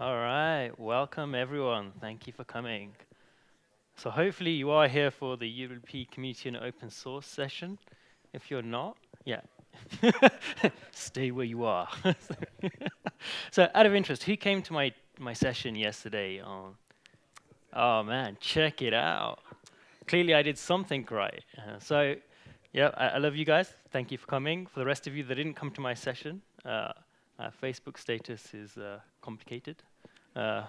All right, welcome everyone. Thank you for coming. So hopefully you are here for the UWP Community and Open Source session. If you're not, yeah, stay where you are. so out of interest, who came to my, my session yesterday oh man, check it out. Clearly I did something right. Uh, so yeah, I, I, love you guys. Thank you for coming. For the rest of you that didn't come to my session, uh, Facebook status is uh, complicated. Uh,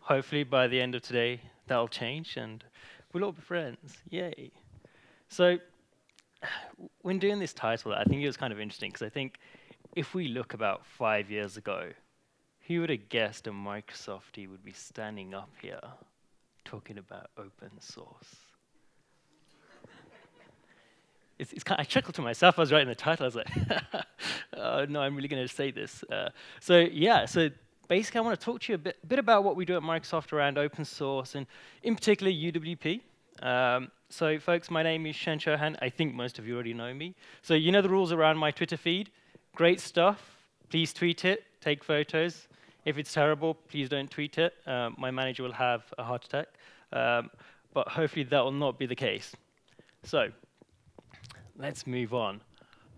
hopefully by the end of today, that'll change and we'll all be friends. Yay. So when doing this title, I think it was kind of interesting because I think if we look about five years ago, who would have guessed a Microsoftie would be standing up here talking about open source? it's, it's kind of, I chuckled to myself. I was writing the title. I was like, oh, no, I'm really going to say this. Uh, so yeah, so basically, I want to talk to you a bit, bit, about what we do at Microsoft around open source, and in particular, UWP. Um, so folks, my name is Shen Chauhan. I think most of you already know me. So you know the rules around my Twitter feed. Great stuff. Please tweet it. Take photos. If it's terrible, please don't tweet it. Um, my manager will have a heart attack. Um, but hopefully that will not be the case. So let's move on.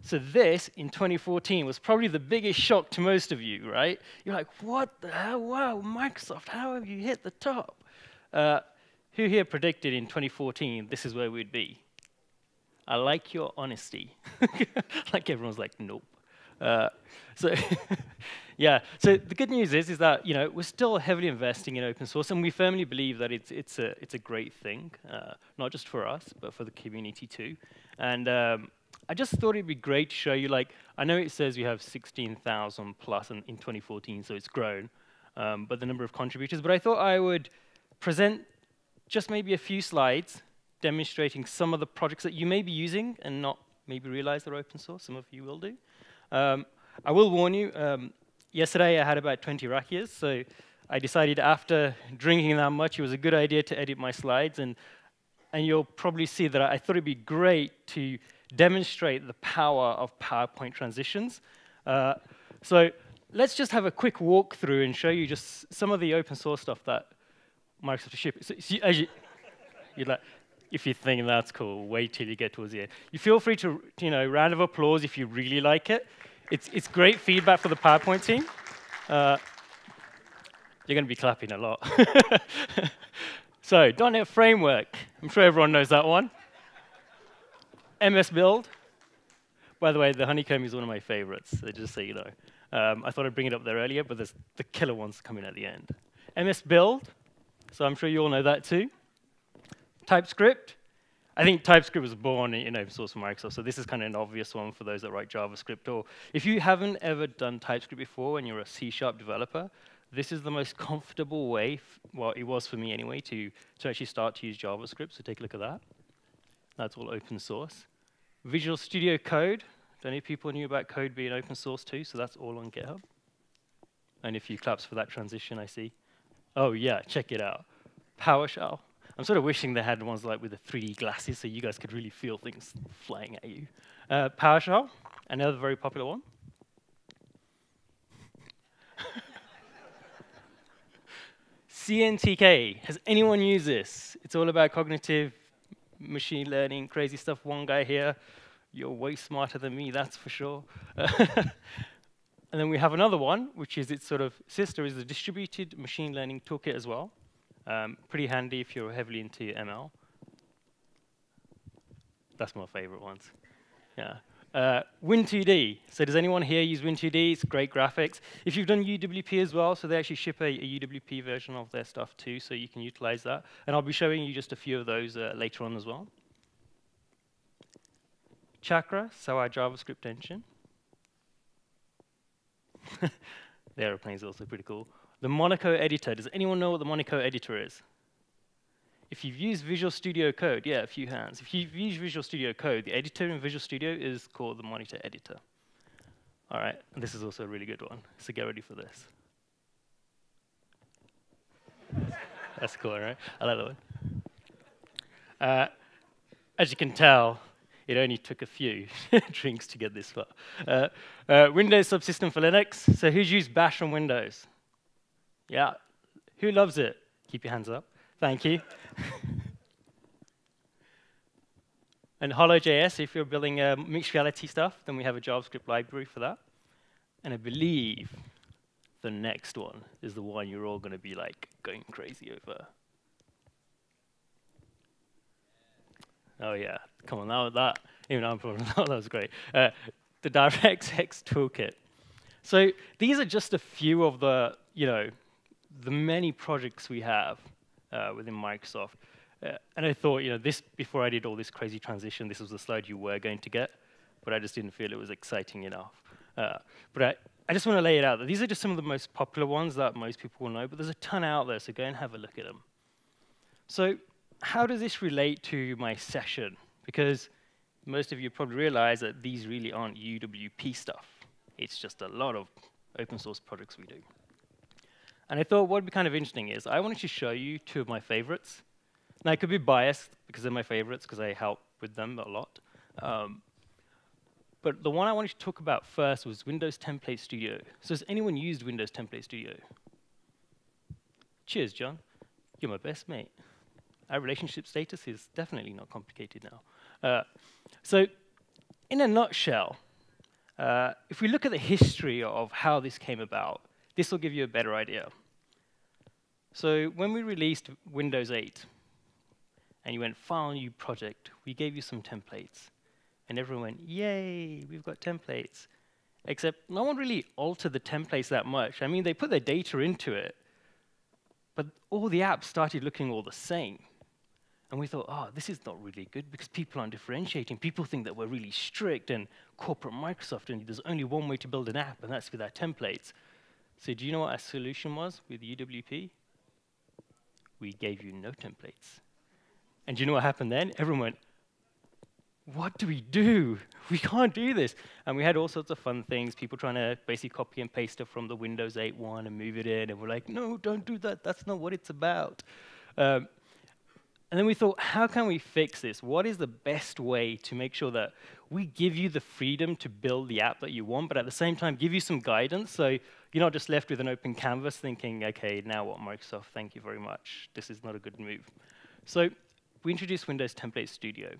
So this, in 2014, was probably the biggest shock to most of you, right? You're like, what the hell? Wow, Microsoft, how have you hit the top? Uh, who here predicted in 2014 this is where we'd be? I like your honesty. like everyone's like, nope. Uh, so yeah, so the good news is, is that you know we're still heavily investing in open source, and we firmly believe that it's it's a it's a great thing, uh, not just for us, but for the community too. And um, I just thought it'd be great to show you, like, I know it says we have 16,000 plus in, in 2014, so it's grown, um, but the number of contributors. But I thought I would present just maybe a few slides demonstrating some of the projects that you may be using and not maybe realize they're open source. Some of you will do. Um, I will warn you, um, yesterday I had about 20 rakias, so I decided after drinking that much, it was a good idea to edit my slides, and, and you'll probably see that I thought it'd be great to demonstrate the power of PowerPoint transitions. Uh, so let's just have a quick walkthrough and show you just some of the open source stuff that Microsoft is. So, so as you, you're like, if you think that's cool, wait till you get towards the end. You feel free to, you know, round of applause if you really like it. It's, it's great feedback for the PowerPoint team. Uh, you're going to be clapping a lot. so, .NET Framework. I'm sure everyone knows that one. MS Build. By the way, the honeycomb is one of my favorites, They just so you know. Um, I thought I'd bring it up there earlier, but there's the killer ones coming at the end. MS Build, so I'm sure you all know that too. TypeScript. I think TypeScript was born in open source for Microsoft, so this is kind of an obvious one for those that write JavaScript. Or if you haven't ever done TypeScript before and you're a C-sharp developer, this is the most comfortable way, well, it was for me anyway, to, to actually start to use JavaScript, so take a look at that. That's all open source. Visual Studio Code. Don't know if people knew about code being open source too, so that's all on GitHub. And a few claps for that transition, I see. Oh yeah, check it out. PowerShell. I'm sort of wishing they had ones like with the 3D glasses so you guys could really feel things flying at you. Uh, PowerShell, another very popular one. CNTK, has anyone used this? It's all about cognitive machine learning, crazy stuff. One guy here, you're way smarter than me, that's for sure. and then we have another one, which is its sort of sister, is the distributed machine learning toolkit as well. Um, pretty handy if you're heavily into ML. That's my favorite ones. Yeah. Uh, Win2D. So does anyone here use Win2D? It's great graphics. If you've done UWP as well, so they actually ship a, a UWP version of their stuff too, so you can utilize that. And I'll be showing you just a few of those uh, later on as well. Chakra, so our JavaScript engine. the aeroplane is also pretty cool. The Monaco editor. Does anyone know what the Monaco editor is? If you've used Visual Studio Code, yeah, a few hands. If you've used Visual Studio Code, the editor in Visual Studio is called the Monaco editor. All right, and this is also a really good one, so get ready for this. That's cool, right? I like that one. Uh, as you can tell, it only took a few drinks to get this far. Uh, uh, Windows Subsystem for Linux. So who's used Bash on Windows? Yeah. Who loves it? Keep your hands up. Thank you. and HoloJS, if you're building uh, mixed reality stuff, then we have a JavaScript library for that. And I believe the next one is the one you're all going to be like going crazy over. Oh yeah, come on, that, that even I'm probably that was great. Uh, the DirectX toolkit. So these are just a few of the, you know, the many projects we have uh, within Microsoft. Uh, and I thought, you know, this before I did all this crazy transition, this was the slide you were going to get, but I just didn't feel it was exciting enough. Uh, but I, I just want to lay it out. That these are just some of the most popular ones that most people will know, but there's a ton out there, so go and have a look at them. So how does this relate to my session? Because most of you probably realize that these really aren't UWP stuff. It's just a lot of open source projects we do. And I thought what would be kind of interesting is I wanted to show you two of my favorites. Now, I could be biased because they're my favorites because I help with them a lot. Um, but the one I wanted to talk about first was Windows Template Studio. So has anyone used Windows Template Studio? Cheers, John. You're my best mate. Our relationship status is definitely not complicated now. Uh, so in a nutshell, uh, if we look at the history of how this came about, this will give you a better idea. So when we released Windows 8, and you went, file new project, we gave you some templates. And everyone went, yay, we've got templates. Except no one really altered the templates that much. I mean, they put their data into it, but all the apps started looking all the same. And we thought, oh, this is not really good because people aren't differentiating. People think that we're really strict and corporate Microsoft, and there's only one way to build an app, and that's with our templates. So do you know what our solution was with UWP? We gave you no templates. And do you know what happened then? Everyone went, what do we do? We can't do this. And we had all sorts of fun things, people trying to basically copy and paste it from the Windows 8.1 and move it in. And we're like, no, don't do that. That's not what it's about. Um, and then we thought, how can we fix this? What is the best way to make sure that we give you the freedom to build the app that you want, but at the same time give you some guidance so you're not just left with an open canvas thinking, okay, now what, Microsoft, thank you very much. This is not a good move. So we introduced Windows Template Studio.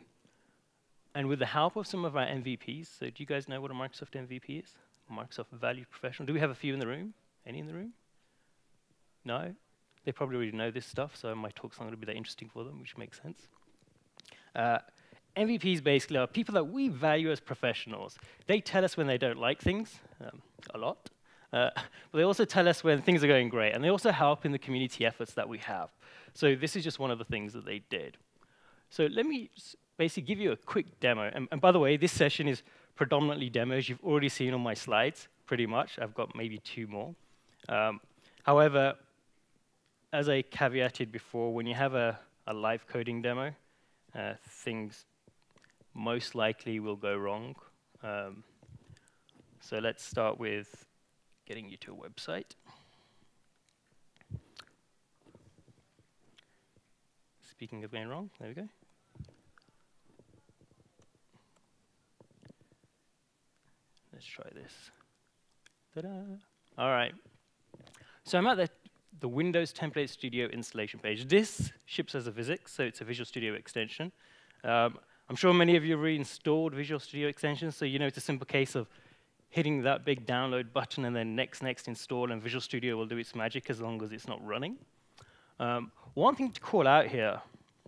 And with the help of some of our MVPs, so do you guys know what a Microsoft MVP is? Microsoft Value Professional. Do we have a few in the room? Any in the room? No? They probably already know this stuff, so my talk's not going to be that interesting for them, which makes sense. Uh, MVPs basically are people that we value as professionals. They tell us when they don't like things, um, a lot, uh, but they also tell us when things are going great, and they also help in the community efforts that we have. So this is just one of the things that they did. So let me basically give you a quick demo. And, and by the way, this session is predominantly demos. You've already seen on my slides, pretty much. I've got maybe two more. Um, however, as I caveated before, when you have a, a live coding demo, uh, things most likely will go wrong. Um, so let's start with getting you to a website. Speaking of going wrong, there we go. Let's try this. Ta-da! All right. So I'm at the the Windows Template Studio installation page. This ships as a VSIX, so it's a Visual Studio extension. Um, I'm sure many of you have reinstalled Visual Studio extensions, so you know it's a simple case of hitting that big download button and then next, next install, and Visual Studio will do its magic as long as it's not running. Um, one thing to call out here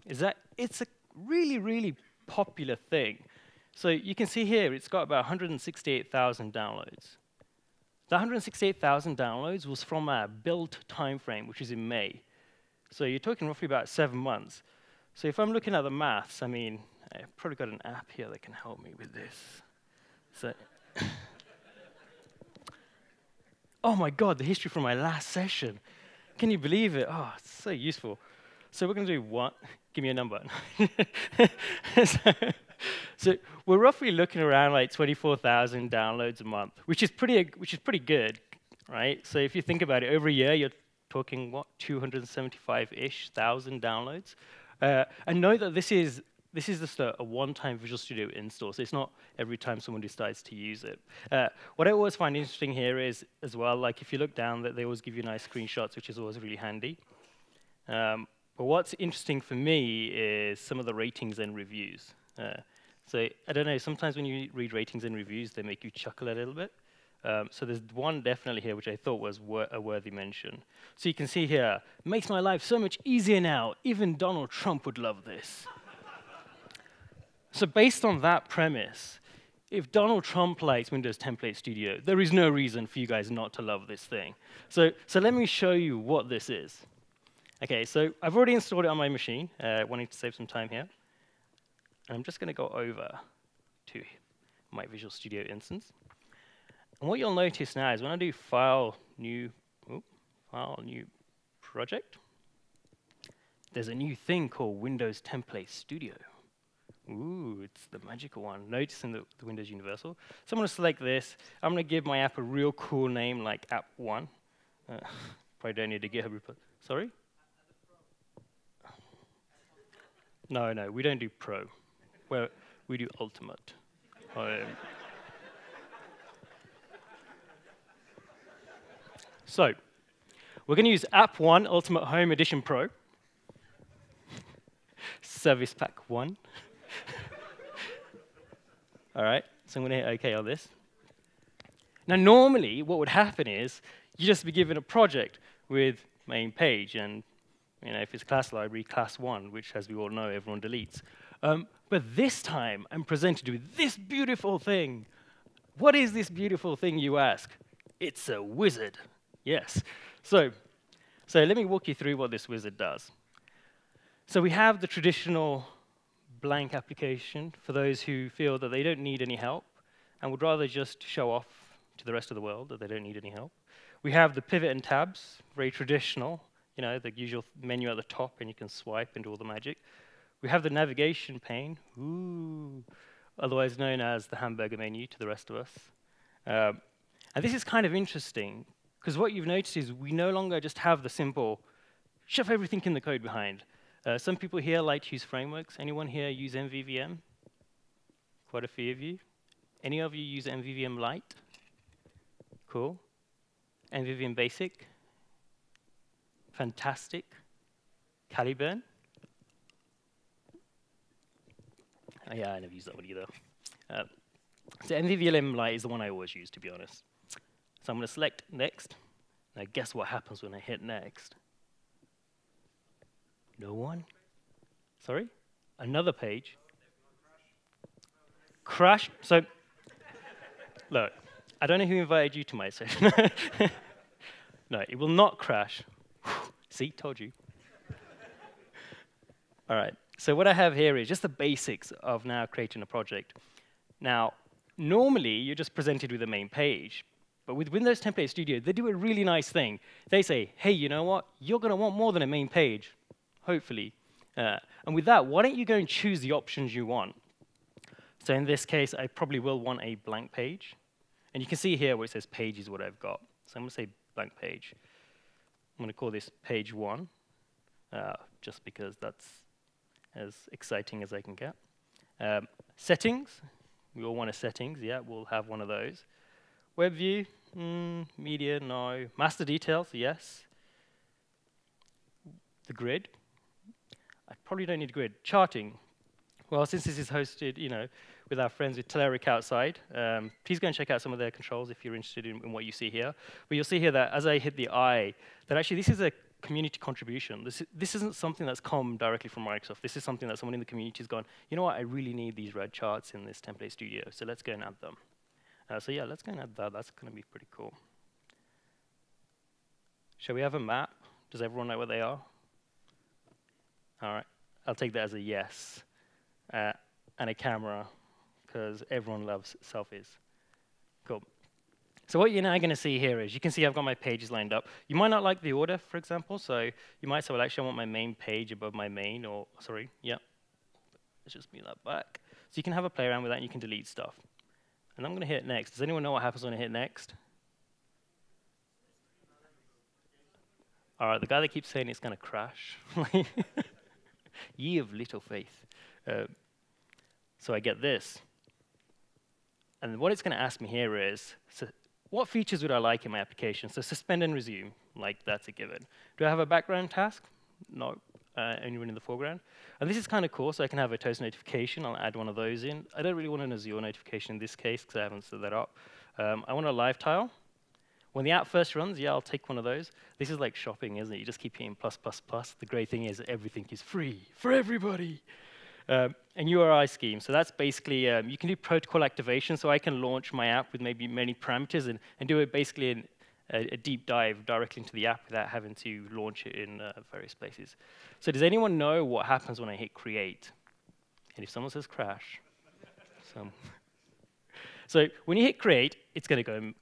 is that it's a really, really popular thing. So you can see here, it's got about 168,000 downloads. The 168,000 downloads was from our build timeframe, which is in May. So you're talking roughly about seven months. So if I'm looking at the maths, I mean, I've probably got an app here that can help me with this. So, oh my God, the history from my last session. Can you believe it? Oh, it's so useful. So we're going to do what? Give me a number. so, so we're roughly looking around like 24,000 downloads a month, which is pretty, which is pretty good, right? So if you think about it, over a year, you're talking what 275-ish thousand downloads, uh, and know that this is this is just a, a one-time Visual Studio install, so it's not every time someone decides to use it. Uh, what I always find interesting here is, as well, like if you look down, that they always give you nice screenshots, which is always really handy. Um, but what's interesting for me is some of the ratings and reviews. Uh, so I don't know, sometimes when you read ratings and reviews, they make you chuckle a little bit. Um, so there's one definitely here which I thought was wor a worthy mention. So you can see here, makes my life so much easier now. Even Donald Trump would love this. So based on that premise, if Donald Trump likes Windows Template Studio, there is no reason for you guys not to love this thing. So, so let me show you what this is. Okay, so I've already installed it on my machine, uh, wanting to save some time here. And I'm just going to go over to my Visual Studio instance. And what you'll notice now is when I do file new, file new project, there's a new thing called Windows Template Studio. Ooh, it's the magical one. Notice in the, Windows Universal. So I'm going to select this. I'm going to give my app a real cool name like App1. Uh, probably don't need a GitHub. Sorry? No, no, we don't do Pro. Well, we do Ultimate. Um, So, we're going to use App 1 Ultimate Home Edition Pro. Service Pack 1. All right, so I'm going to hit OK on this. Now, normally, what would happen is you just be given a project with main page, and you know, if it's class library, class 1, which, as we all know, everyone deletes. Um, but this time, I'm presented with this beautiful thing. What is this beautiful thing, you ask? It's a wizard. Yes. So, so let me walk you through what this wizard does. So we have the traditional blank application for those who feel that they don't need any help and would rather just show off to the rest of the world that they don't need any help. We have the pivot and tabs, very traditional, you know, the usual menu at the top and you can swipe and do all the magic. We have the navigation pane, ooh, otherwise known as the hamburger menu to the rest of us. Um, and this is kind of interesting because what you've noticed is we no longer just have the simple shove everything in the code behind. Uh, some people here like to use frameworks. Anyone here use MVVM? Quite a few of you. Any of you use MVVM Light? Cool. MVVM Basic? Fantastic. Caliburn? Oh, yeah, I never used that one either. Uh, so MVVM Light is the one I always use, to be honest. So I'm going to select next. Now guess what happens when I hit next? No one? Sorry? Another page? Crash. So, look, I don't know who invited you to my session. no, it will not crash. See, told you. All right, so what I have here is just the basics of now creating a project. Now, normally you're just presented with a main page, but with Windows Template Studio, they do a really nice thing. They say, hey, you know what? You're going to want more than a main page, hopefully. Uh, and with that, why don't you go and choose the options you want? So in this case, I probably will want a blank page. And you can see here where it says page is what I've got. So I'm going to say blank page. I'm going to call this page one, uh, just because that's as exciting as I can get. Um, settings, we all want a settings. Yeah, we'll have one of those. Web view, mm, media, no. Master details, yes. The grid, I probably don't need a grid. Charting, well, since this is hosted, you know, with our friends with Telerik outside, um, please go and check out some of their controls if you're interested in, in, what you see here. But you'll see here that as I hit the I, that actually this is a community contribution. This, this isn't something that's come directly from Microsoft. This is something that someone in the community has gone, you know what, I really need these red charts in this template studio, so let's go and add them. Uh, so yeah, let's go and add that. That's going to be pretty cool. Shall we have a map? Does everyone know where they are? All right. I'll take that as a yes. Uh, and a camera, because everyone loves selfies. Cool. So what you're now going to see here is, you can see I've got my pages lined up. You might not like the order, for example. So you might say, well, actually, I want my main page above my main, or, sorry, yeah. Let's just move that back. So you can have a play around with that, and you can delete stuff. And I'm going to hit next. Does anyone know what happens when I hit next? All right, the guy that keeps saying it's going to crash. Ye of little faith. Uh, So I get this. And what it's going to ask me here is, so what features would I like in my application? So suspend and resume, like that's a given. Do I have a background task? No, uh, only in the foreground. And this is kind of cool, so I can have a toast notification. I'll add one of those in. I don't really want an Azure notification in this case because I haven't set that up. Um, I want a live tile. When the app first runs, yeah, I'll take one of those. This is like shopping, isn't it? You just keep hitting plus, plus, plus. The great thing is everything is free for everybody. Um, and URI scheme, so that's basically, um, you can do protocol activation, so I can launch my app with maybe many parameters and, and do it basically in a, a, deep dive directly into the app without having to launch it in uh, various places. So does anyone know what happens when I hit create? And if someone says crash, some. so when you hit create, it's going to go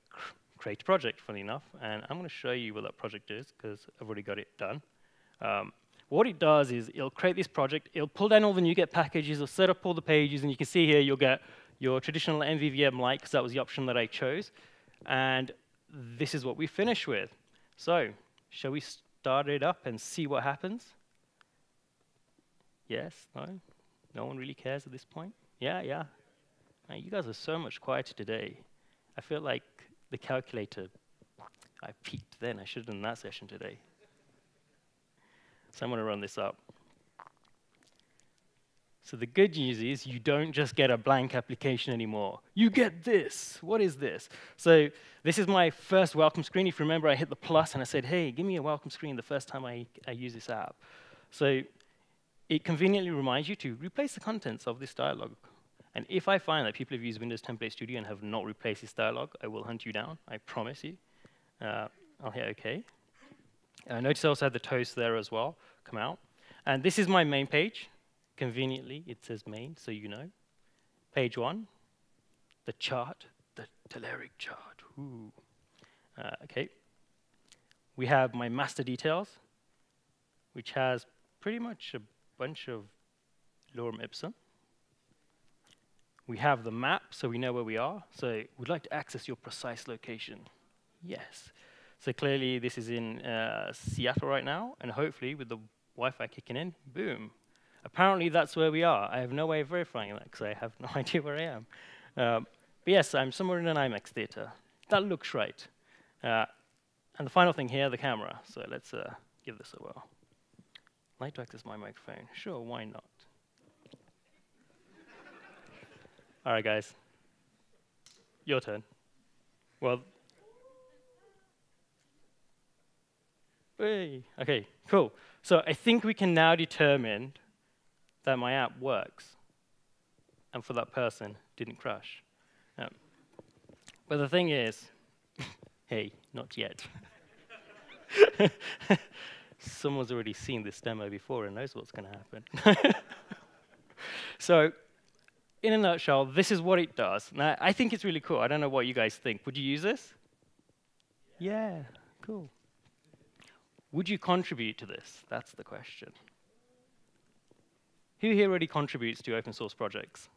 create a project, funny enough. And I'm going to show you what that project is, because I've already got it done. Um, what it does is it'll create this project, it'll pull down all the NuGet packages, it'll set up all the pages, and you can see here you'll get your traditional MVVM Light, because that was the option that I chose. And this is what we finish with. So, shall we start it up and see what happens? Yes? No? No one really cares at this point? Yeah, yeah. Man, you guys are so much quieter today. I feel like the calculator, I peaked then. I should have done that session today. So I'm going to run this up. So the good news is you don't just get a blank application anymore. You get this. What is this? So this is my first welcome screen. If you remember, I hit the plus and I said, hey, give me a welcome screen the first time I, I use this app. So it conveniently reminds you to replace the contents of this dialog. And if I find that people have used Windows Template Studio and have not replaced this dialog, I will hunt you down. I promise you. Uh, I'll hit OK. Uh, notice I also had the toast there as well come out. And this is my main page. Conveniently, it says main, so you know. Page one, the chart, the Telerik chart. Ooh. Uh, okay. We have my master details, which has pretty much a bunch of lorem ipsum. We have the map, so we know where we are. So we'd like to access your precise location. Yes. So clearly, this is in uh, Seattle right now, and hopefully, with the Wi-Fi kicking in, boom, Apparently, that's where we are. I have no way of verifying that because I have no idea where I am. Um, but yes, I'm somewhere in an IMAX theater. That looks right. Uh, and the final thing here, the camera. So let's uh, give this a whirl. I'd like to access my microphone. Sure, why not? All right, guys. Your turn. Well, hey, okay, cool. So I think we can now determine that my app works, and for that person, didn't crash. Um, but the thing is, hey, not yet. Someone's already seen this demo before and knows what's going to happen. so, in a nutshell, this is what it does. Now, I think it's really cool. I don't know what you guys think. Would you use this? Yeah, cool. Would you contribute to this? That's the question. Who here already contributes to open source projects?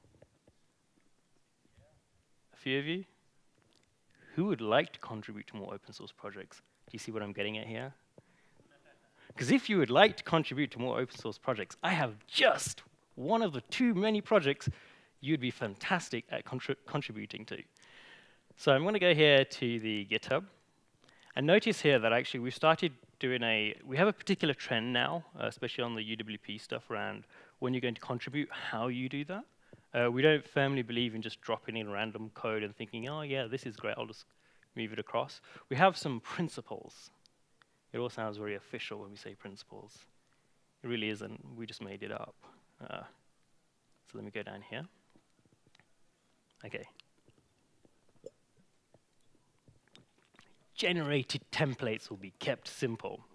A few of you? Who would like to contribute to more open source projects? Do you see what I'm getting at here? Because if you would like to contribute to more open source projects, I have just one of the too many projects you'd be fantastic at contri contributing to. So I'm going to go here to the GitHub. And notice here that actually we've started doing a, we have a particular trend now, uh, especially on the UWP stuff around when you're going to contribute, how you do that. Uh, we don't firmly believe in just dropping in random code and thinking, oh, yeah, this is great, I'll just move it across. We have some principles. It all sounds very official when we say principles. It really isn't. We just made it up. Uh, so let me go down here. Okay. Generated templates will be kept simple.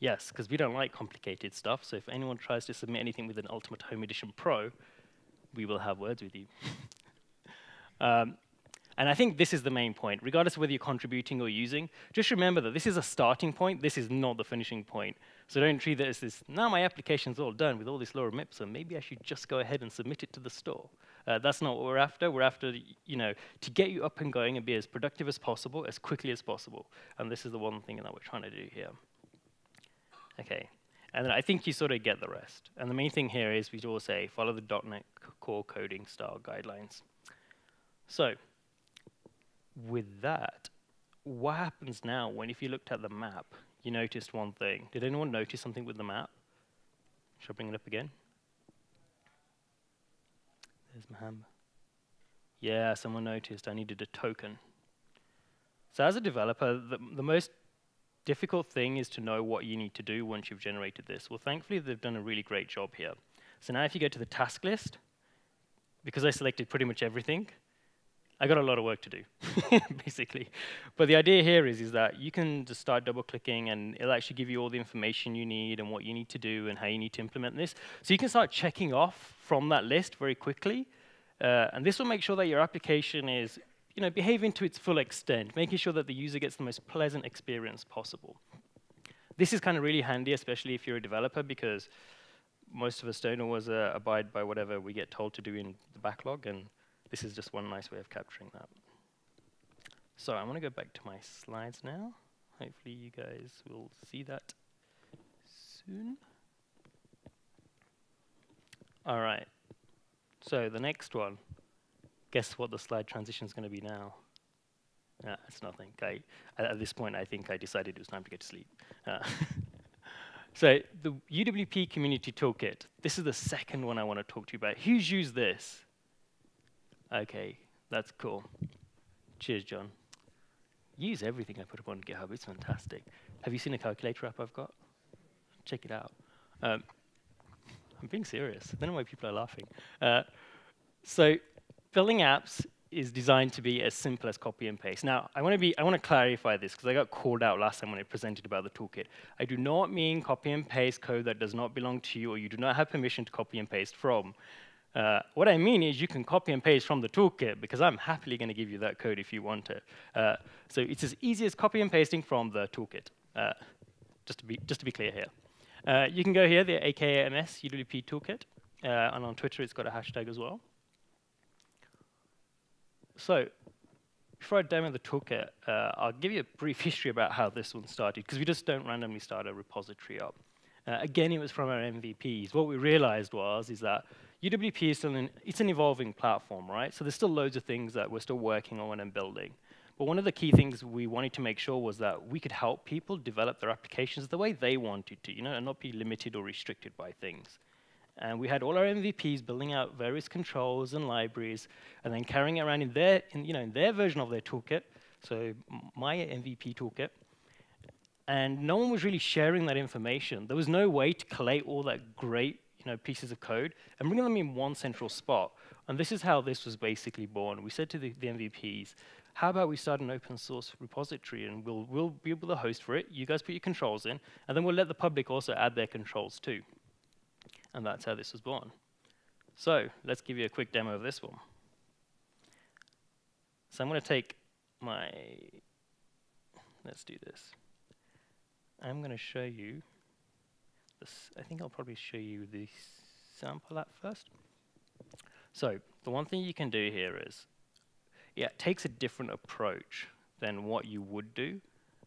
Yes, because we don't like complicated stuff. So if anyone tries to submit anything with an Ultimate Home Edition Pro, we will have words with you. um, and I think this is the main point. Regardless of whether you're contributing or using, just remember that this is a starting point. This is not the finishing point. So don't treat it as this, now my application's all done with all this lorem ipsum. Maybe I should just go ahead and submit it to the store. Uh, that's not what we're after. We're after, you know, to get you up and going and be as productive as possible, as quickly as possible. And this is the one thing that we're trying to do here. Okay. And then I think you sort of get the rest. And the main thing here is we all say follow the .NET Core coding style guidelines. So with that, what happens now when if you looked at the map, you noticed one thing? Did anyone notice something with the map? Shall I bring it up again? Yeah, someone noticed I needed a token. So as a developer, the, the most difficult thing is to know what you need to do once you've generated this. Well, thankfully, they've done a really great job here. So now if you go to the task list, because I selected pretty much everything, I got a lot of work to do, basically. But the idea here is, is that you can just start double clicking and it'll actually give you all the information you need and what you need to do and how you need to implement this. So you can start checking off from that list very quickly. Uh, and this will make sure that your application is you know, behaving to its full extent, making sure that the user gets the most pleasant experience possible. This is kind of really handy, especially if you're a developer, because most of us don't always uh, abide by whatever we get told to do in the backlog, and this is just one nice way of capturing that. So I want to go back to my slides now. Hopefully you guys will see that soon. All right. So the next one. Guess what the slide transition is going to be now? Uh, it's nothing. I, at this point, I think I decided it was time to get to sleep. Uh, so the UWP Community Toolkit. This is the second one I want to talk to you about. Who's used this? Okay, that's cool. Cheers, John. Use everything I put up on GitHub. It's fantastic. Have you seen a calculator app I've got? Check it out. Um, I'm being serious. I don't know why people are laughing. Uh, so building apps is designed to be as simple as copy and paste. Now, I want to be I want to clarify this because I got called out last time when I presented about the toolkit. I do not mean copy and paste code that does not belong to you or you do not have permission to copy and paste from. Uh, what I mean is you can copy and paste from the toolkit because I'm happily going to give you that code if you want it. Uh, so it's as easy as copy and pasting from the toolkit, uh, just, to be, just to be clear here. Uh, you can go here, the aka.ms UWP toolkit, uh, and on Twitter it's got a hashtag as well. So before I demo the toolkit, I'll give you a brief history about how this one started, because we just don't randomly start a repository up. again, it was from our MVPs. What we realized was is that UWP is still an, it's an evolving platform, right? So there's still loads of things that we're still working on and building. But one of the key things we wanted to make sure was that we could help people develop their applications the way they wanted to, you know, and not be limited or restricted by things. And we had all our MVPs building out various controls and libraries, and then carrying it around in their, in, you know, in their version of their toolkit, so my MVP toolkit, and no one was really sharing that information. There was no way to collate all that great you know, pieces of code and bring them in one central spot. And this is how this was basically born. We said to the, the MVPs, how about we start an open source repository and we'll, we'll be able to host for it. You guys put your controls in, and then we'll let the public also add their controls too. And that's how this was born. So let's give you a quick demo of this one. So I'm going to take my, let's do this. I'm going to show you I think I'll probably show you the sample app first. So the one thing you can do here is, yeah, it takes a different approach than what you would do,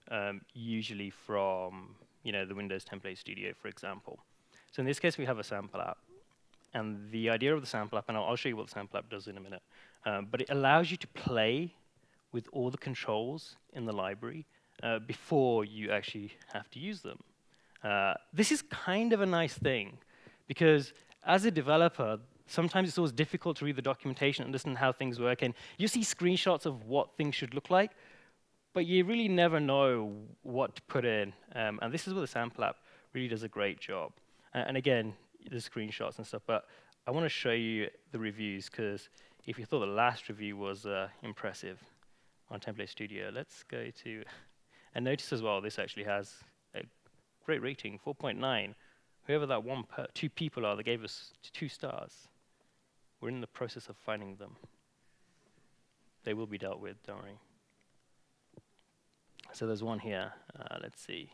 um, usually from you know the Windows Template Studio, for example. So in this case, we have a sample app. And the idea of the sample app, and I'll, show you what the sample app does in a minute, um, but it allows you to play with all the controls in the library uh, before you actually have to use them. Uh, this is kind of a nice thing because as a developer, sometimes it's always difficult to read the documentation, understand how things work, and you see screenshots of what things should look like, but you really never know what to put in. Um, and this is where the sample app really does a great job. Uh, and again, the screenshots and stuff, but I want to show you the reviews because if you thought the last review was uh, impressive on Template Studio, let's go to, and notice as well, this actually has Great rating, 4.9. Whoever that one, two people are that gave us two stars, we're in the process of finding them. They will be dealt with, don't worry. So there's one here. Uh, let's see.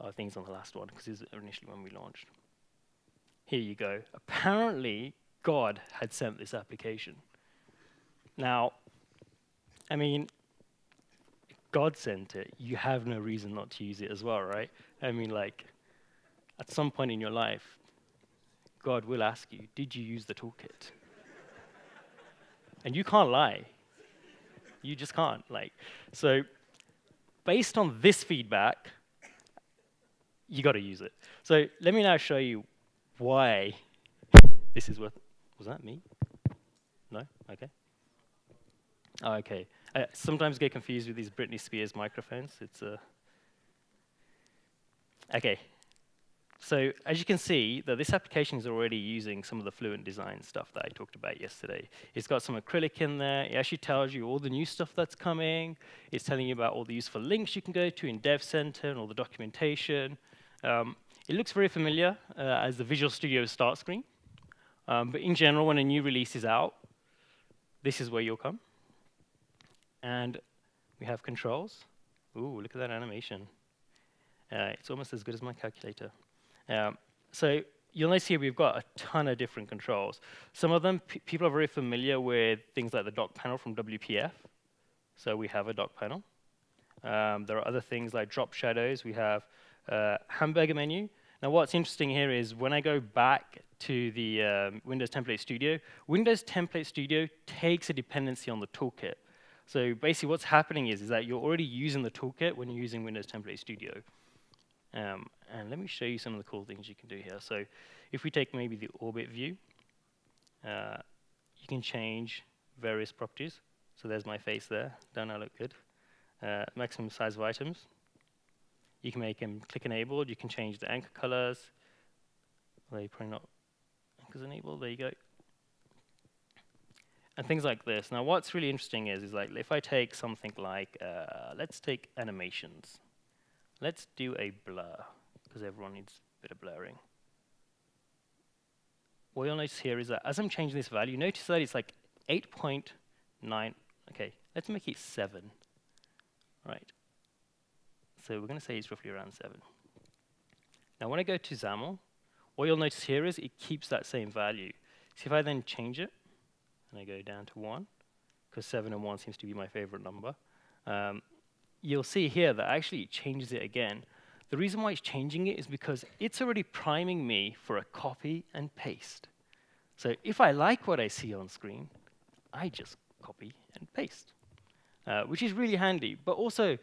Oh, I think it's on the last one because it's initially when we launched. Here you go. Apparently, God had sent this application. Now, I mean, God sent it. You have no reason not to use it as well, right? I mean, like, at some point in your life, God will ask you, Did you use the toolkit? and you can't lie. You just can't. Like, so based on this feedback, you got to use it. So let me now show you why this is worth. Was that me? No. Okay. Oh, okay. I sometimes get confused with these Britney Spears microphones. It's a. Uh okay. So as you can see, that this application is already using some of the Fluent design stuff that I talked about yesterday. It's got some acrylic in there. It actually tells you all the new stuff that's coming. It's telling you about all the useful links you can go to in Dev Center and all the documentation. Um, it looks very familiar uh, as the Visual Studio start screen. Um, but in general, when a new release is out, this is where you'll come. And we have controls. Ooh, look at that animation. Uh, it's almost as good as my calculator. Um, so you'll notice here we've got a ton of different controls. Some of them, people are very familiar with things like the dock panel from WPF. So we have a dock panel. Um, there are other things like drop shadows. We have uh, hamburger menu. Now what's interesting here is when I go back to the um, Windows Template Studio, Windows Template Studio takes a dependency on the toolkit. So basically what's happening is, is that you're already using the toolkit when you're using Windows Template Studio. Um, and let me show you some of the cool things you can do here. So if we take maybe the orbit view, uh, you can change various properties. So there's my face there. Don't I look good? Uh, maximum size of items. You can make them click enabled. You can change the anchor colors. Are probably not anchors enabled. There you go. And things like this. Now, what's really interesting is, is like if I take something like, uh, let's take animations. Let's do a blur, because everyone needs a bit of blurring. What you'll notice here is that as I'm changing this value, notice that it's like 8.9. Okay, let's make it 7. Right. So we're going to say it's roughly around 7. Now when I go to XAML, what you'll notice here is it keeps that same value. So if I then change it, and I go down to 1, because 7 and 1 seems to be my favorite number, um, you'll see here that actually it changes it again. The reason why it's changing it is because it's already priming me for a copy and paste. So if I like what I see on screen, I just copy and paste, uh, which is really handy. But also,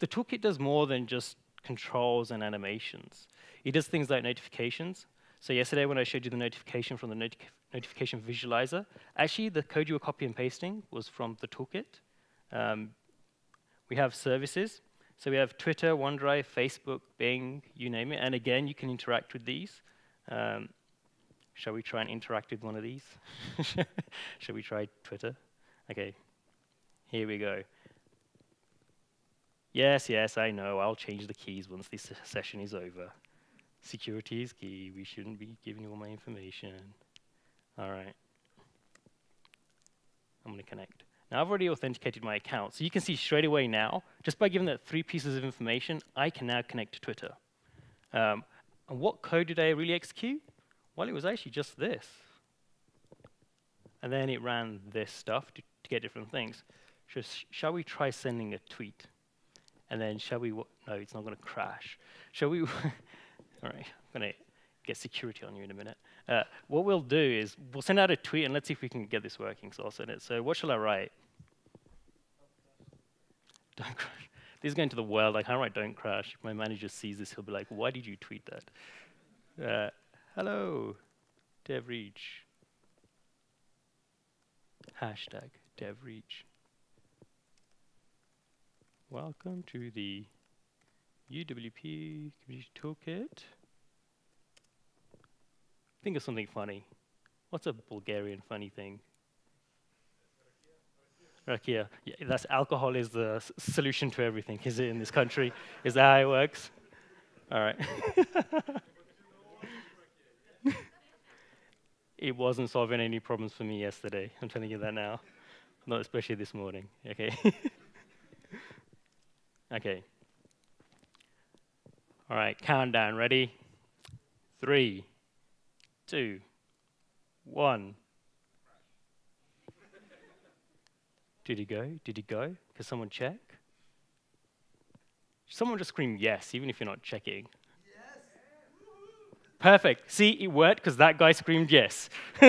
the toolkit does more than just controls and animations. It does things like notifications. So yesterday when I showed you the notification from the noti notification visualizer, actually the code you were copy and pasting was from the toolkit. Um, we have services. So we have Twitter, OneDrive, Facebook, Bing, you name it. And again, you can interact with these. Um, shall we try and interact with one of these? shall we try Twitter? Okay, here we go. Yes, yes, I know. I'll change the keys once this session is over. Security is key. We shouldn't be giving you all my information. All right. I'm going to connect. Now I've already authenticated my account, so you can see straight away now, just by giving that three pieces of information, I can now connect to Twitter. Um, and what code did I really execute? Well, it was actually just this. And then it ran this stuff to, to get different things. Just, shall we try sending a tweet? And then shall we, no, it's not going to crash. Shall we, all right, I'm going to get security on you in a minute. Uh, what we'll do is we'll send out a tweet and let's see if we can get this working. So I'll send it. So what shall I write? Don't crash. This is going to the world. I can't write don't crash. If my manager sees this, he'll be like, why did you tweet that? Uh, hello, DevReach. Hashtag DevReach. Welcome to the UWP Community Toolkit. Think of something funny. What's a Bulgarian funny thing? Rakia. Yeah, that's alcohol is the solution to everything, is it, in this country? is that how it works? All right. it wasn't solving any problems for me yesterday. I'm telling you that now. Not especially this morning. Okay. okay. All right, countdown. Ready? Three, two, one. Did he go? Did he go? Can someone check? Someone just scream yes, even if you're not checking. Yes. Perfect. See, it worked because that guy screamed yes.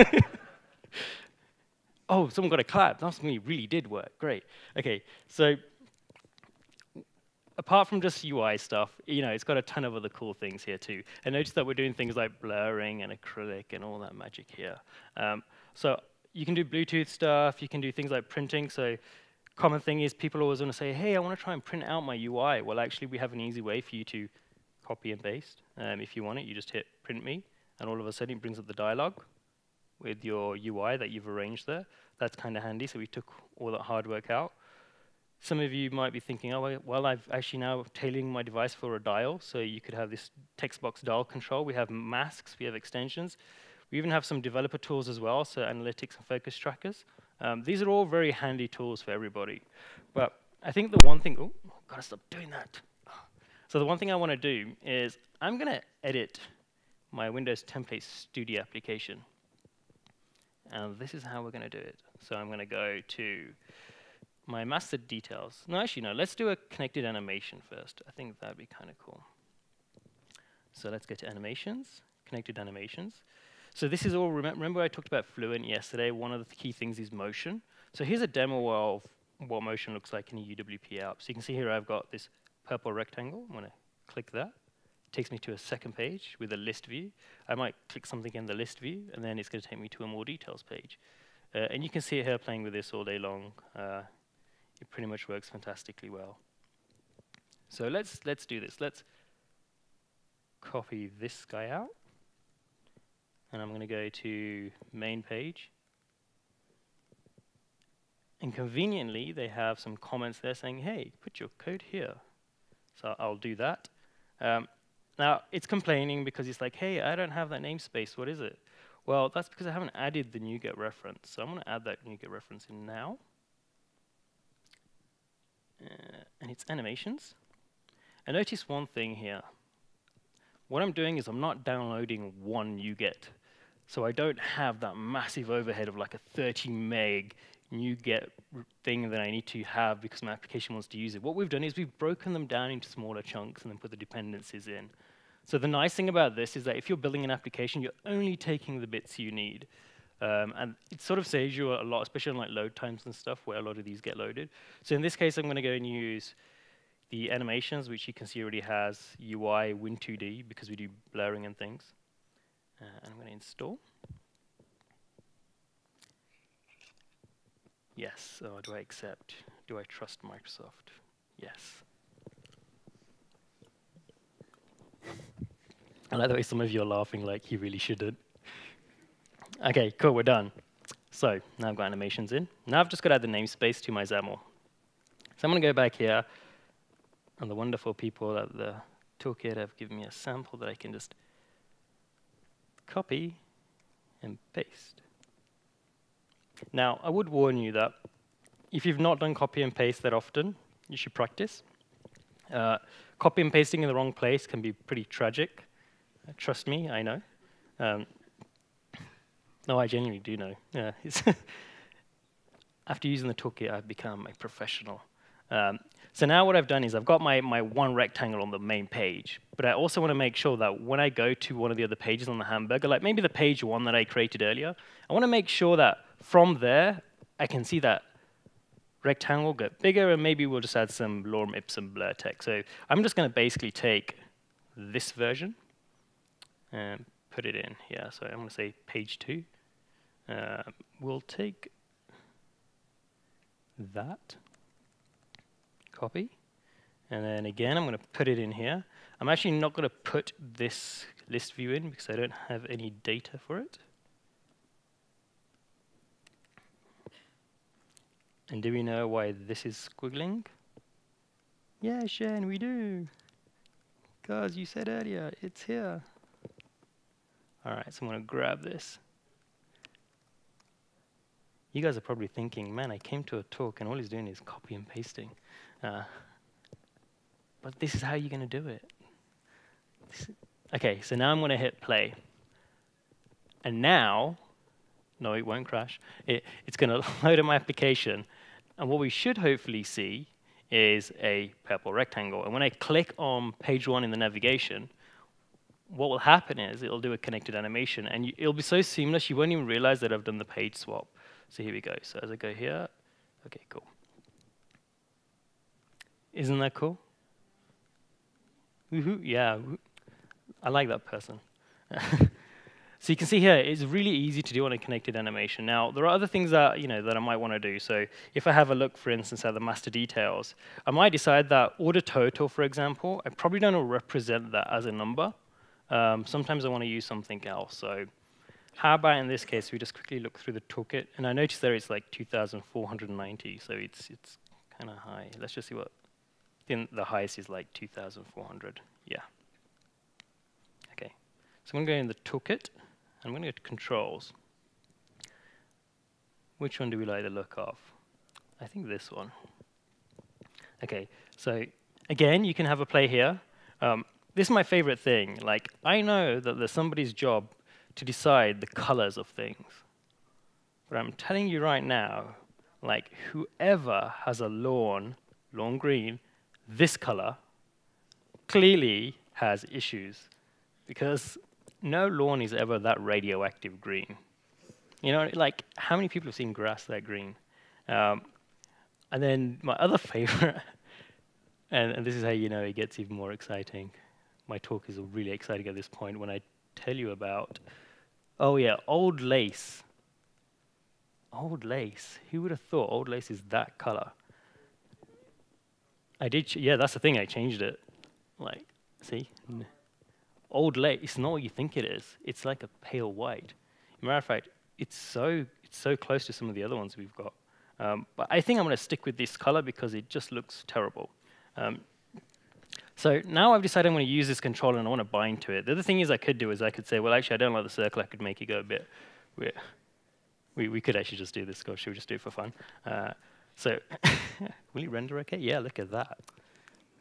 oh, someone got a clap. That's me really did work. Great. Okay, so apart from just UI stuff, you know, it's got a ton of other cool things here too. And notice that we're doing things like blurring and acrylic and all that magic here. Um, so you can do Bluetooth stuff. You can do things like printing. So common thing is people always want to say, hey, I want to try and print out my UI. Well, actually, we have an easy way for you to copy and paste. Um, if you want it, you just hit print me, and all of a sudden it brings up the dialog with your UI that you've arranged there. That's kind of handy, so we took all that hard work out. Some of you might be thinking, oh, well, I've actually now tailoring my device for a dial, so you could have this text box dial control. We have masks, we have extensions. We even have some developer tools as well, so analytics and focus trackers. Um, these are all very handy tools for everybody. But I think the one thing, oh, gotta stop doing that. So the one thing I want to do is I'm going to edit my Windows Template Studio application. And this is how we're going to do it. So I'm going to go to my master details. No, actually, no. Let's do a connected animation first. I think that'd be kind of cool. So let's go to animations, connected animations. So this is all, remember I talked about Fluent yesterday, one of the key things is motion. So here's a demo of what motion looks like in a UWP app. So you can see here I've got this purple rectangle. I'm to click that. It takes me to a second page with a list view. I might click something in the list view, and then it's going to take me to a more details page. Uh, and you can see here playing with this all day long. Uh, it pretty much works fantastically well. So let's let's do this. Let's copy this guy out and I'm going to go to main page. And conveniently, they have some comments there saying, hey, put your code here. So I'll do that. Um, now, it's complaining because it's like, hey, I don't have that namespace. What is it? Well, that's because I haven't added the NuGet reference. So I'm going to add that NuGet reference in now. Uh, and it's animations. And notice one thing here. What I'm doing is I'm not downloading one NuGet. So I don't have that massive overhead of like a 30 meg NuGet thing that I need to have because my application wants to use it. What we've done is we've broken them down into smaller chunks and then put the dependencies in. So the nice thing about this is that if you're building an application, you're only taking the bits you need. Um, and it sort of saves you a lot, especially on like load times and stuff where a lot of these get loaded. So in this case, I'm going to go and use the animations, which you can see already has UI Win2D because we do blurring and things. Uh, and I'm going to install. Yes. Oh, do I accept? Do I trust Microsoft? Yes. I like the way some of you are laughing like you really shouldn't. Okay, cool, we're done. So now I've got animations in. Now I've just got to add the namespace to my XAML. So I'm going to go back here, and the wonderful people at the toolkit have given me a sample that I can just copy and paste. Now, I would warn you that if you've not done copy and paste that often, you should practice. Uh, copy and pasting in the wrong place can be pretty tragic. Uh, trust me, I know. Um, no, I genuinely do know. Yeah, After using the toolkit, I've become a professional. Um, so now what I've done is I've got my, my one rectangle on the main page, but I also want to make sure that when I go to one of the other pages on the hamburger, like maybe the page one that I created earlier, I want to make sure that from there, I can see that rectangle get bigger, and maybe we'll just add some lorem ipsum blur text. So I'm just going to basically take this version and put it in here. So I'm going to say page two. Uh, we'll take that copy. And then again, I'm going to put it in here. I'm actually not going to put this list view in because I don't have any data for it. And do we know why this is squiggling? Yeah, Shen, we do. Because you said earlier, it's here. All right, so I'm going to grab this. You guys are probably thinking, man, I came to a talk and all he's doing is copy and pasting. Uh, but this is how you're going to do it. okay, so now I'm going to hit play. And now, no, it won't crash. It, it's going to load in my application. And what we should hopefully see is a purple rectangle. And when I click on page one in the navigation, what will happen is it'll do a connected animation, and you, it'll be so seamless you won't even realize that I've done the page swap. So here we go. So as I go here, okay, cool. Isn't that cool? Woohoo! Yeah, I like that person. so you can see here, it's really easy to do on a connected animation. Now, there are other things that, you know, that I might want to do. So if I have a look, for instance, at the master details, I might decide that order total, for example, I probably don't represent that as a number. Um, sometimes I want to use something else. So how about in this case, we just quickly look through the toolkit. And I notice there it's like 2,490, so it's, it's kind of high. Let's just see what, then the highest is like 2,400. Yeah. Okay. So I'm going to go in the toolkit. And I'm going to go to controls. Which one do we like the look of? I think this one. Okay, so again, you can have a play here. Um, this is my favorite thing. Like, I know that there's somebody's job to decide the colors of things. But I'm telling you right now, like, whoever has a lawn, lawn green, this color, clearly has issues. Because no lawn is ever that radioactive green. You know, like, how many people have seen grass that green? Um, and then my other favorite, and, and, this is how you know it gets even more exciting. My talk is really exciting at this point when I tell you about, oh yeah, old lace. Old lace. Who would have thought old lace is that color? I did, yeah, that's the thing, I changed it. Like, see? old lace, it's not what you think it is. It's like a pale white. matter of fact, it's so, it's so close to some of the other ones we've got. Um, but I think I'm going to stick with this color because it just looks terrible. Um, so now I've decided I'm going to use this controller and I want to bind to it. The other thing is I could do is I could say, well, actually, I don't like the circle. I could make it go a bit. We, we could actually just do this. Or should we just do it for fun? Uh, so will you render okay? Yeah, look at that.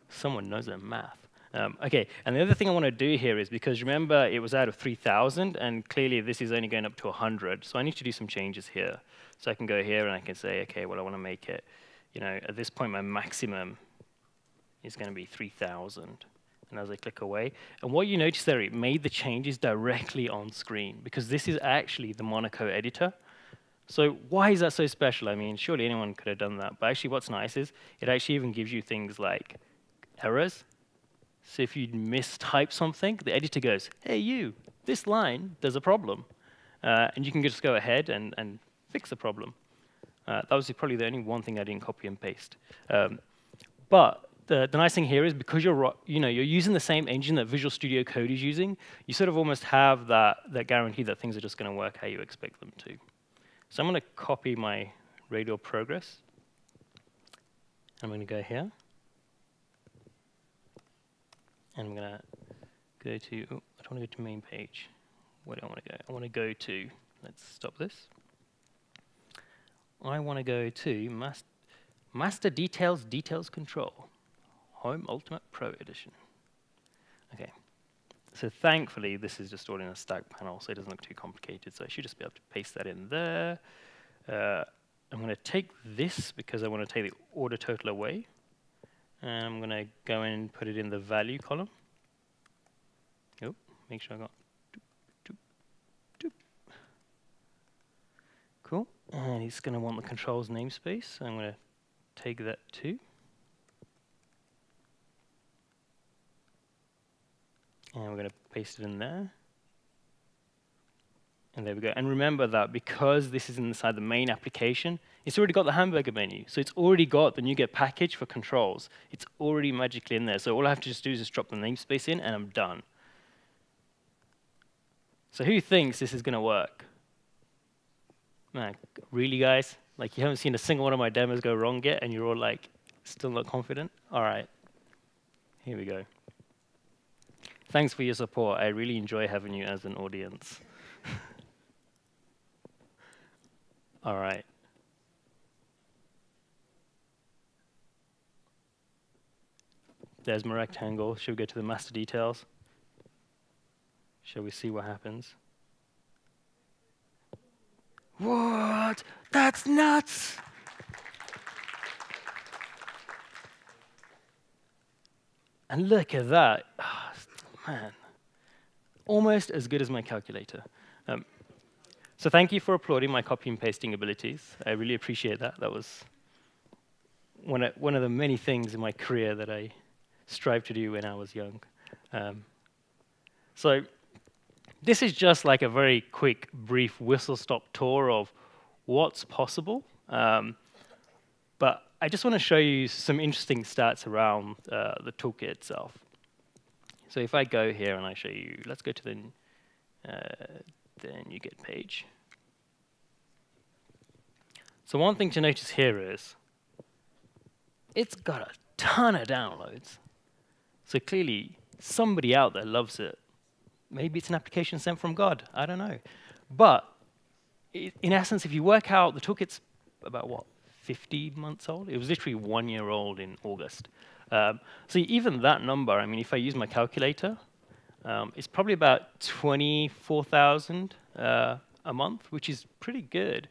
Someone knows their math. Um, okay, and the other thing I want to do here is because remember it was out of 3,000, and clearly this is only going up to 100, so I need to do some changes here. So I can go here and I can say, okay, well, I want to make it, you know, at this point my maximum is going to be 3,000. And as I click away, and what you notice there, it made the changes directly on screen, because this is actually the Monaco editor. So why is that so special? I mean, surely anyone could have done that. But actually what's nice is it actually even gives you things like errors so if you mistype something, the editor goes, hey, you, this line, there's a problem. Uh, and you can just go ahead and, and fix the problem. Uh, that was probably the only one thing I didn't copy and paste. Um, but the, the, nice thing here is because you're, you know, you're using the same engine that Visual Studio Code is using, you sort of almost have that, that guarantee that things are just going to work how you expect them to. So I'm going to copy my radial progress. I'm going to go here. And I'm going to go to, oh, I don't want to go to main page. Where do I want to go? I want to go to, let's stop this. I want to go to mas Master Details Details Control, Home Ultimate Pro Edition. Okay. So thankfully, this is just all in a stack panel, so it doesn't look too complicated. So I should just be able to paste that in there. Uh, I'm going to take this because I want to take the order total away. And I'm going to go and put it in the value column. Oh, make sure I got. Cool. And he's going to want the controls namespace. So I'm going to take that too. And we're going to paste it in there. And there we go. And remember that because this is inside the main application, it's already got the hamburger menu. So it's already got the NuGet package for controls. It's already magically in there. So all I have to just do is just drop the namespace in, and I'm done. So who thinks this is going to work? Man, really, guys? Like, you haven't seen a single one of my demos go wrong yet, and you're all like, still not confident? All right. Here we go. Thanks for your support. I really enjoy having you as an audience. All right. There's my rectangle. Should we go to the master details? Shall we see what happens? What? That's nuts! And look at that. Oh, man. almost as good as my calculator. Um, so thank you for applauding my copy and pasting abilities. I really appreciate that. That was one of, one of the many things in my career that I strived to do when I was young. Um, so this is just like a very quick, brief whistle-stop tour of what's possible. Um, but I just want to show you some interesting stats around uh, the toolkit itself. So if I go here and I show you, let's go to the, uh, the NuGet page. So one thing to notice here is it's got a ton of downloads. So clearly somebody out there loves it. Maybe it's an application sent from God. I don't know. But in essence, if you work out, the toolkit's about what, 50 months old? It was literally one year old in August. Um, so even that number, I mean, if I use my calculator, um, it's probably about 24,000 uh, a month, which is pretty good.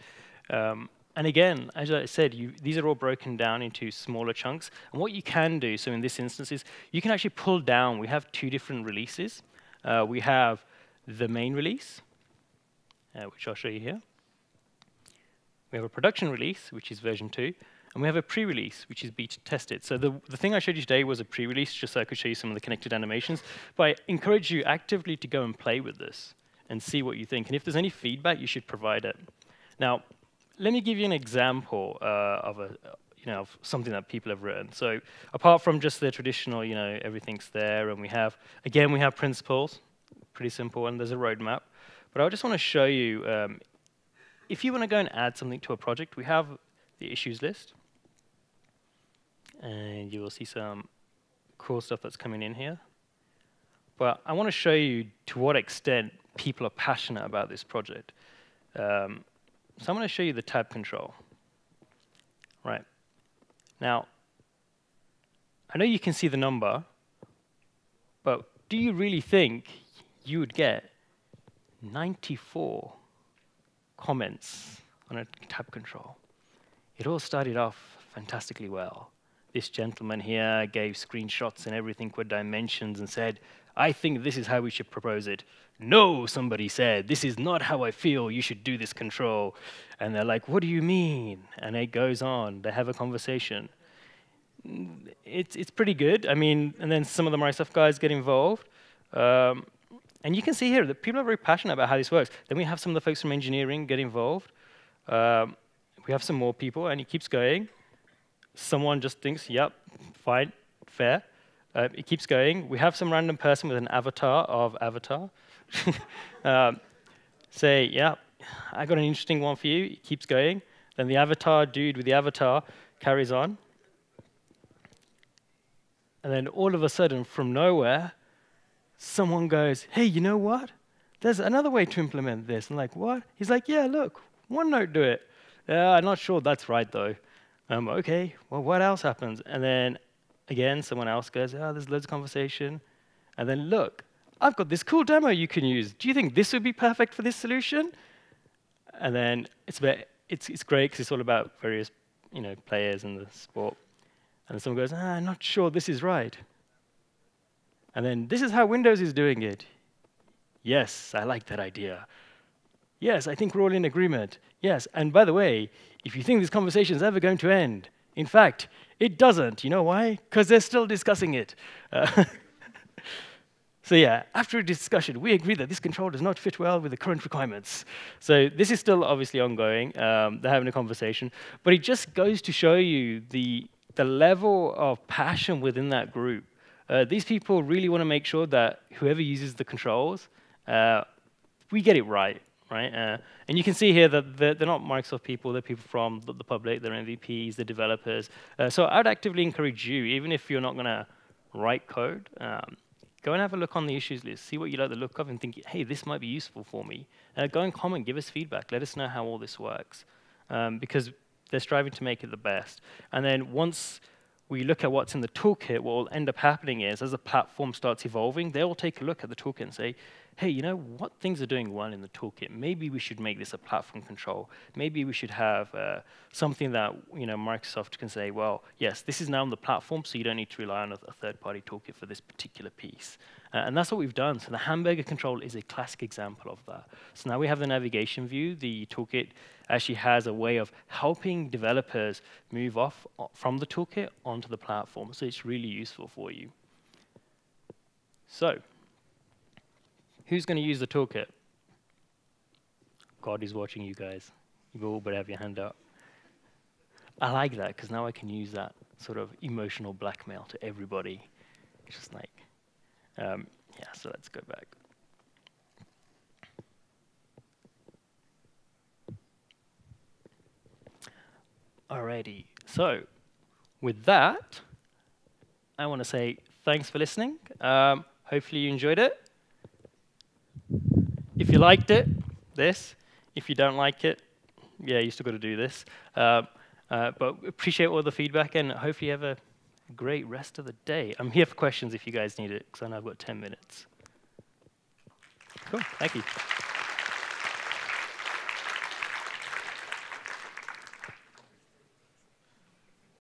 Um, and again, as I said, you, these are all broken down into smaller chunks. And what you can do, so in this instance, is you can actually pull down. We have two different releases. Uh, we have the main release, uh, which I'll show you here. We have a production release, which is version 2, and we have a pre-release, which is beta tested. So the, the thing I showed you today was a pre-release, just so I could show you some of the connected animations. But I encourage you actively to go and play with this and see what you think. And if there's any feedback, you should provide it. Now, let me give you an example uh, of a you know of something that people have written. So apart from just the traditional, you know, everything's there, and we have again we have principles, pretty simple, and there's a roadmap. But I just want to show you um, if you want to go and add something to a project, we have the issues list, and you will see some cool stuff that's coming in here. But I want to show you to what extent people are passionate about this project. Um, so I'm going to show you the tab control. Right. Now, I know you can see the number, but do you really think you would get 94 comments on a tab control? It all started off fantastically well. This gentleman here gave screenshots and everything with dimensions and said, I think this is how we should propose it. No, somebody said, this is not how I feel, you should do this control. And they're like, what do you mean? And it goes on, they have a conversation. It's, it's pretty good. I mean, and then some of the Microsoft guys get involved. Um, and you can see here that people are very passionate about how this works. Then we have some of the folks from engineering get involved. Um, we have some more people, and it keeps going. Someone just thinks, yep, fine, fair. Uh, it keeps going. We have some random person with an avatar of Avatar. um, say, yeah, I got an interesting one for you. It keeps going. Then the avatar dude with the avatar carries on. And then all of a sudden, from nowhere, someone goes, hey, you know what? There's another way to implement this. I'm like, what? He's like, yeah, look, OneNote do it. Yeah, I'm not sure that's right, though. Um, okay, well, what else happens? And then again, someone else goes, oh, there's loads of conversation. And then look, I've got this cool demo you can use. Do you think this would be perfect for this solution? And then it's, about, it's, it's great because it's all about various you know, players in the sport. And someone goes, ah, I'm not sure this is right. And then this is how Windows is doing it. Yes, I like that idea. Yes, I think we're all in agreement. Yes, and by the way, if you think this conversation is ever going to end, in fact, it doesn't. You know why? Because they're still discussing it. Uh, so yeah, after a discussion, we agree that this control does not fit well with the current requirements. So this is still obviously ongoing. Um, they're having a conversation. But it just goes to show you the, the level of passion within that group. Uh, these people really want to make sure that whoever uses the controls, uh, we get it right right? Uh, and you can see here that they're, they're, not Microsoft people, they're people from the, the public, they're MVPs, they're developers. Uh, so I'd actively encourage you, even if you're not going to write code, um, go and have a look on the issues list, see what you like the look of, and think, hey, this might be useful for me. Uh, go and comment, give us feedback, let us know how all this works. Um, because they're striving to make it the best. And then once we look at what's in the toolkit, what will end up happening is, as the platform starts evolving, they'll take a look at the toolkit and say, hey, you know what things are doing well in the toolkit? Maybe we should make this a platform control. Maybe we should have uh, something that you know Microsoft can say, well, yes, this is now on the platform, so you don't need to rely on a, a third-party toolkit for this particular piece. Uh, and that's what we've done. So the hamburger control is a classic example of that. So now we have the navigation view. The toolkit actually has a way of helping developers move off from the toolkit onto the platform. So it's really useful for you. So who's going to use the toolkit? God is watching you guys. You all better have your hand up. I like that because now I can use that sort of emotional blackmail to everybody. It's just like, um, yeah, so let's go back. Alrighty, so with that, I want to say thanks for listening. Um, hopefully you enjoyed it. If you liked it, this. If you don't like it, yeah, you still got to do this. Uh, uh, but appreciate all the feedback, and hopefully you have a great rest of the day. I'm here for questions if you guys need it, because I know I've got 10 minutes. Cool, thank you.